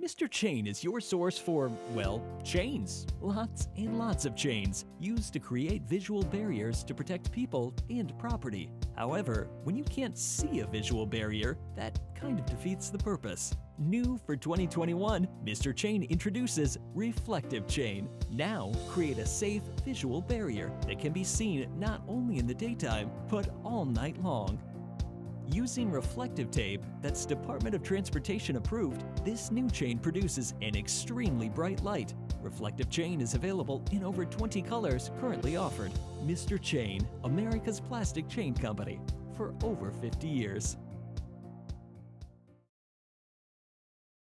Mr. Chain is your source for, well, chains. Lots and lots of chains, used to create visual barriers to protect people and property. However, when you can't see a visual barrier, that kind of defeats the purpose. New for 2021, Mr. Chain introduces Reflective Chain. Now, create a safe visual barrier that can be seen not only in the daytime, but all night long. Using reflective tape that's Department of Transportation approved, this new chain produces an extremely bright light. Reflective chain is available in over 20 colors currently offered. Mr. Chain, America's plastic chain company, for over 50 years.